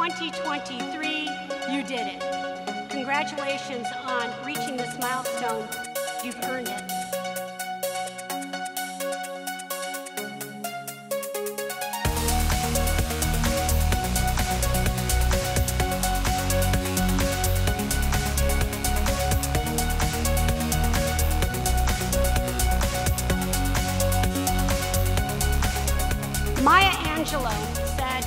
2023, you did it. Congratulations on reaching this milestone. You've earned it. Maya Angelou said,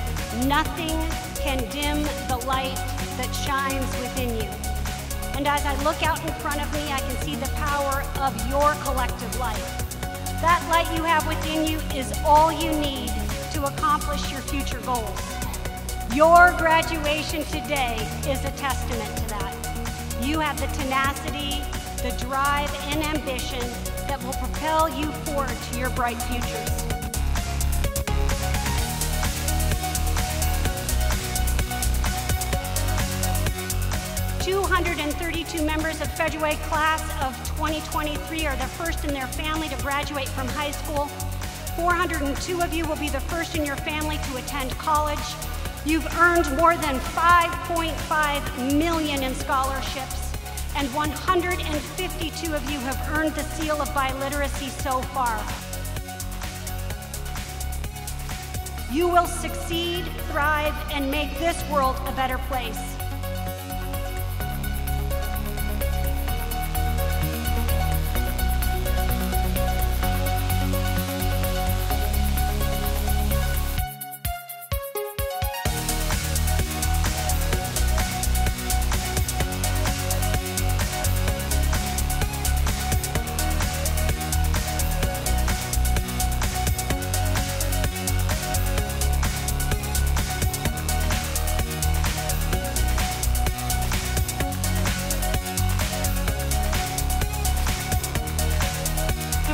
Nothing can dim the light that shines within you. And as I look out in front of me, I can see the power of your collective light. That light you have within you is all you need to accomplish your future goals. Your graduation today is a testament to that. You have the tenacity, the drive, and ambition that will propel you forward to your bright futures. 232 members of Federal class of 2023 are the first in their family to graduate from high school. 402 of you will be the first in your family to attend college. You've earned more than 5.5 million in scholarships, and 152 of you have earned the seal of biliteracy so far. You will succeed, thrive, and make this world a better place.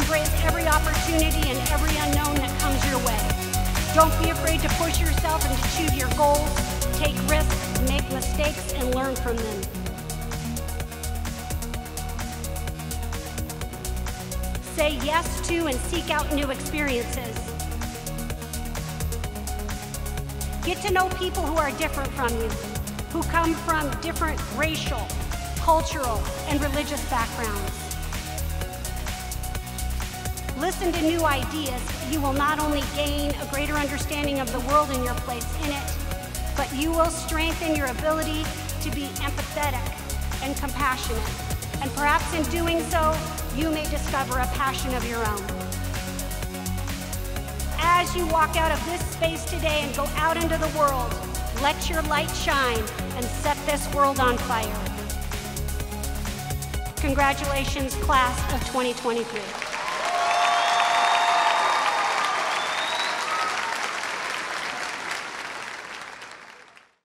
Embrace every opportunity and every unknown that comes your way. Don't be afraid to push yourself and to achieve your goals. Take risks, make mistakes, and learn from them. Say yes to and seek out new experiences. Get to know people who are different from you, who come from different racial, cultural, and religious backgrounds. Listen to new ideas. You will not only gain a greater understanding of the world and your place in it, but you will strengthen your ability to be empathetic and compassionate. And perhaps in doing so, you may discover a passion of your own. As you walk out of this space today and go out into the world, let your light shine and set this world on fire. Congratulations, class of 2023.